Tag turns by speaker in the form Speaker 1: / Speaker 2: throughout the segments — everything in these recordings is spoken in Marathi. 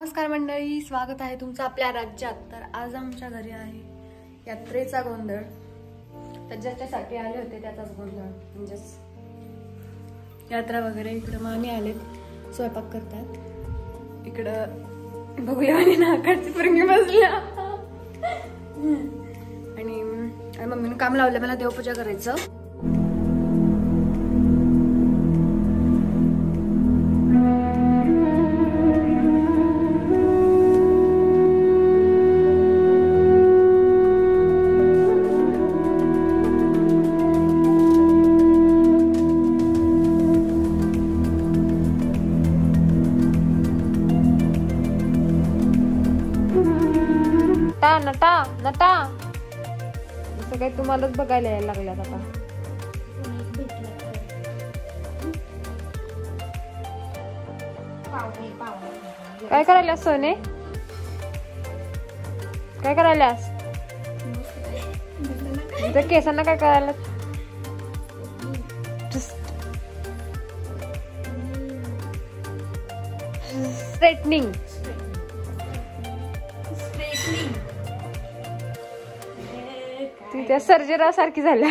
Speaker 1: नमस्कार मंडळी स्वागत आहे तुमचं आपल्या राज्यात. तर आज आमच्या घरी आहे यात्रेचा गोंधळ. तर ज्याच्यासाठी आले होते त्याचाच गोंधळ. म्हणजेच यात्रा वगैरे इकडं मामी आलेत स्वयंपाक करतात. इकडं बघूया आणि नाकाची पुरंगी बसल्या. आणि मम्मीनं काम लावलं मला देवपूजा करायचं. नटा नटा. नटा असं काही तुम्हालाच बघायला यायला लागल्यात आता. काय करायला सोने? काय करायलास तुझ्या केसांना काय करायला स्ट्रेटनिंग त्या सर्जरा सारखी झाल्या.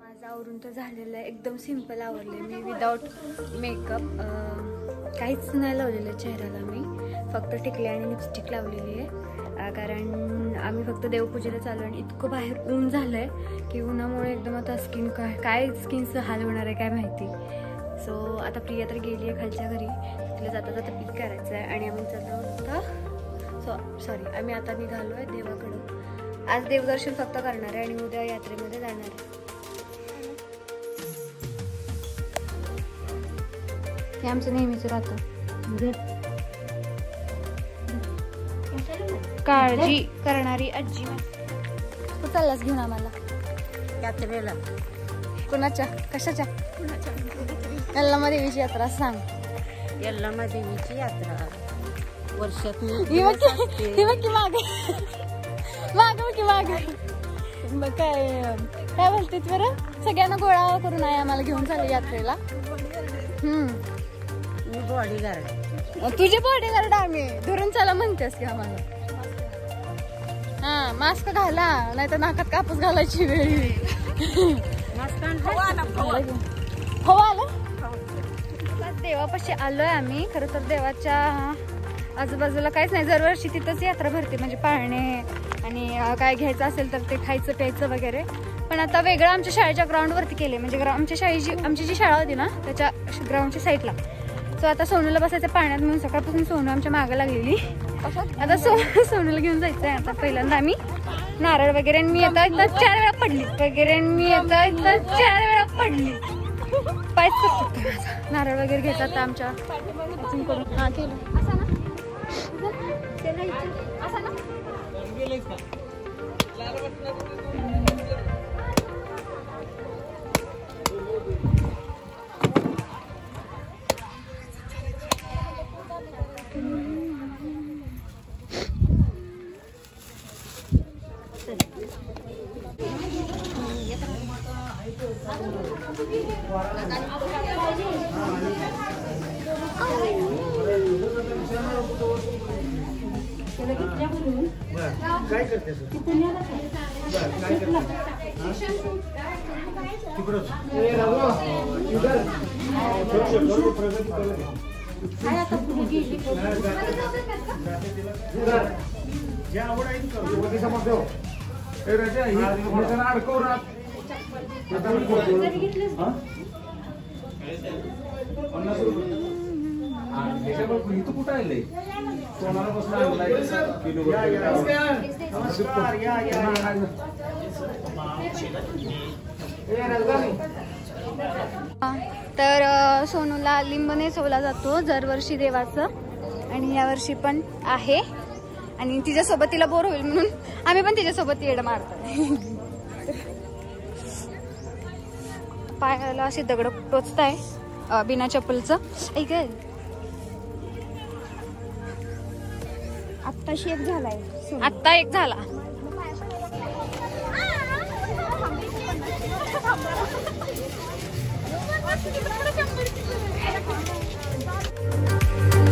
Speaker 1: माझं आवरून तर झालेलं आहे. एकदम सिंपल आवरले मी. विदाऊट मेकअप काहीच नाही लावलेलं चेहऱ्याला मी. फक्त टिकली आणि लिपस्टिक लावलेली आहे. कारण आम्ही फक्त देवपूजेला चालू आणि इतकं बाहेर ऊन झालं आहे की उन्हामुळे एकदम आता स्किन काय काय स्किनचं हाल होणार आहे काय माहिती. सो आता प्रिया तर गेली आहे खालच्या घरी. तिला जाता जाता पीक करायचं आहे आणि आम्ही चाललो आता सॉ सॉरी आम्ही आता निघालो आहे देवाकडं. आज देवदर्शन फक्त करणार आहे आणि उद्या यात्रेमध्ये जाणार आहे. हे आमचं नेहमीच राहतं. काळजी करणारी आजी तू चाललास घेऊन आम्हाला.
Speaker 2: यात्रेला
Speaker 1: कुणाच्या? कशाच्या? यल्लामा देवीची यात्रा सांग.
Speaker 2: यल्लामा देवीची यात्रा. वर्षात
Speaker 1: की बघ की मागे. मागे बघ की मागे. मग काय काय बोलतेत बरं? सगळ्यांना गोळा करून आहे आम्हाला घेऊन चालले यात्रेला. हम्म. तुझे बॉडी गार्ड आम्ही. धरून चला म्हणतेस की आम्हाला. हा मास्क घाला नाही तर नाकात कापूस घालायची वेळ हो आलं देवापाशी आलोय आम्ही. खरं तर देवाच्या आजूबाजूला काहीच नाही. दरवर्षी तिथंच यात्रा भरते म्हणजे पाळणे आणि काय घ्यायचं असेल तर ते खायचं प्यायचं वगैरे. पण आता वेगळं आमच्या शाळेच्या ग्राउंडवरती केले म्हणजे ग्रा- आमच्या शाळेची आमची जी शाळा होती ना त्याच्या ग्राउंडच्या साईडला. सो आता सोनूला बसायचं पाण्यात म्हणून सकाळपासून सोनू आमच्या मागं लागलेली. आता सो सोनूला घेऊन जायचं आहे आता पहिल्यांदा आम्ही. नारळ वगैरे आणि मी आता इथं चार वेळा पडली. वगैरे आणि मी आता इथं चार वेळा पडली. पायच नारळ वगैरे घेतात आता आमच्या. हा केलं. असा ना ते नाही इथे. असा ना
Speaker 3: मी बोलतो. हा? पन्नास रुपये. हा, इथं कुठं आहे? सोनाला आणलाय. किलो
Speaker 1: तर सोनूला लिंब नेसवला जातो दरवर्षी देवाचं. आणि यावर्षी पण आहे. आणि तिच्यासोबत तिला बोर होईल म्हणून आम्ही पण तिच्यासोबत येड मारतो पायाला असे दगड टोचताय आहे बिना चप्पलचं. ऐक
Speaker 4: आत्ताशी एक झालाय.
Speaker 1: आत्ता एक झाला. सुनीने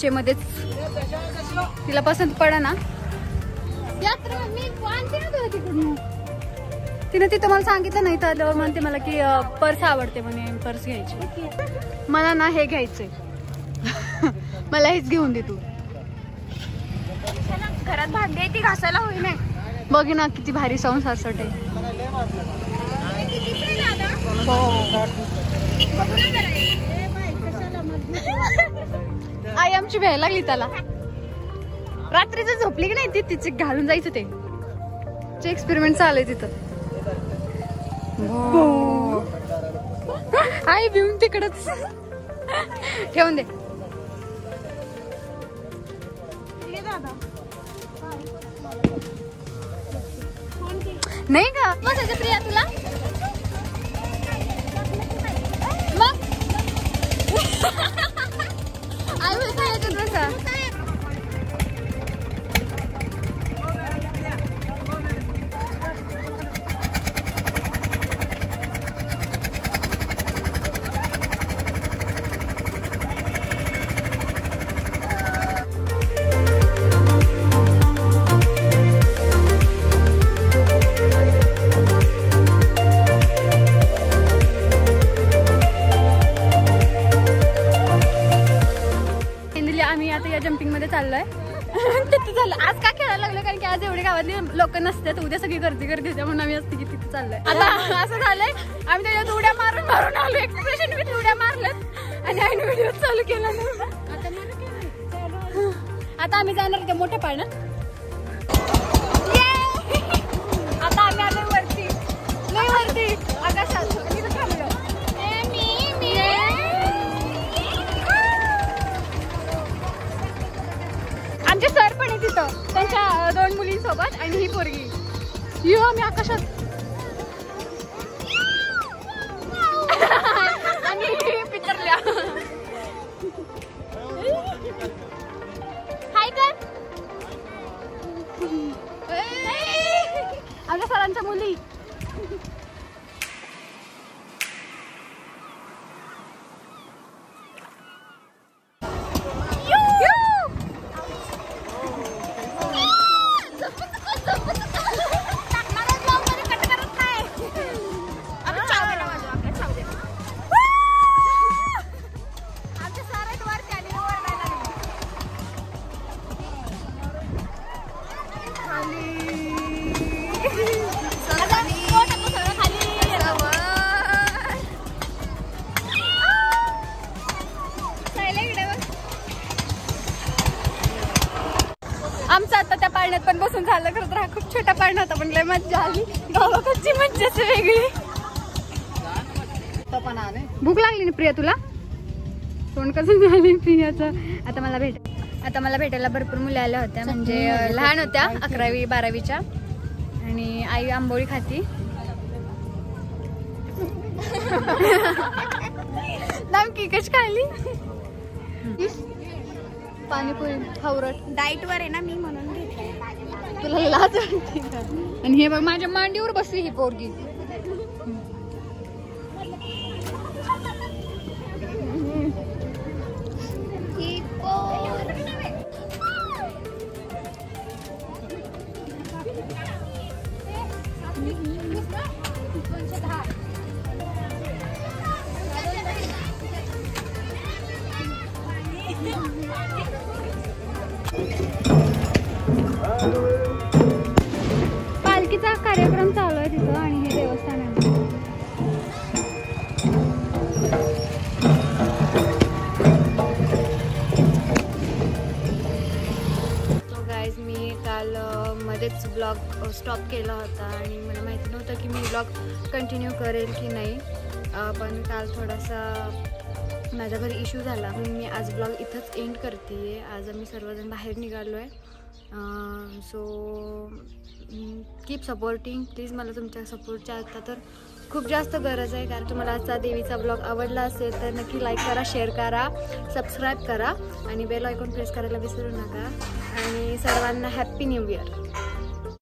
Speaker 1: मध्येच तिला पसंत पडा ना. तिने तिथं मला सांगितलं नाही तर म्हणते मला की पर्स आवडते म्हणे पर्स घ्यायची. मला ना हे घ्यायचंय. मला हेच घेऊन दे तू.
Speaker 4: घरात भांडी ती घासायला होई नाही
Speaker 1: बघ ना किती भारी संसार सट आहे आई आमची भ्याय लागली त्याला. रात्रीच झोपली की नाही ती? तिचे घालून जायचं ते. चे एक्सपेरिमेंट चालू तिथं. आई भिवून तिकडच. ठेवून दे. नाही का बसायचं प्रिया तुला? मग? 下一个多少 आज एवढे गावातली लोक नसतात उद्या सगळी गर्दी गर्दी होते म्हणून आम्ही असते की तिथे चाललोय. आता असं झालंय आम्ही त्याच्यात उड्या मारून मारून आलो एक्सप्रेशन विथ उड्या मारल्यात. आणि आईने व्हिडिओ चालू केला आता आम्ही जाणार त्या मोठ्या Yay! आता आम्ही आलो वरती. नाही वरती. आकाशात. मुलींसोबत आणि ही पोरगी. यो आम्ही आकाशात. आणि पितरल्या. हाय कर. आमच्या सरांच्या मुली. पण बसून झालं खरं तर हा खूप छोटा पाळणा होता पण लय मज्जा आली. गावाकडची मज्जाच वेगळी. भूक लागली ना प्रिया तुला? तोंड कसं झालं प्रियाचं? आता मला भेट आता मला भेटायला भरपूर मुली आल्या होत्या म्हणजे लहान होत्या अकरावी बारावीच्या. आणि आई आंबोळी खाती. नमकी कशी खाल्ली? पाणीपुरी हावरट
Speaker 4: डाईट वर आहे ना मी
Speaker 1: तुला लाज वाटते का? आणि हे बघ माझ्या मांडीवर बसली ही पोरगी. पालखीचा मध्येच ब्लॉग स्टॉप केला होता आणि मला माहिती नव्हतं की मी ब्लॉग कंटिन्यू करेल की नाही. पण काल थोडासा माझ्या घरी इश्यू झाला. म्हणून मी आज ब्लॉग इथंच एंड करते आहे आज आम्ही सर्वजण बाहेर निघालो आहे सो कीप सपोर्टिंग प्लीज मला तुमच्या सपोर्टच्या आता तर खूप जास्त गरज आहे. कारण तुम्हाला आजचा देवीचा ब्लॉग आवडला असेल तर नक्की लाईक करा शेअर करा सबस्क्राईब करा आणि बेल आयकॉन प्रेस करायला विसरू नका. आणि सर्वांना हॅप्पी न्यू इयर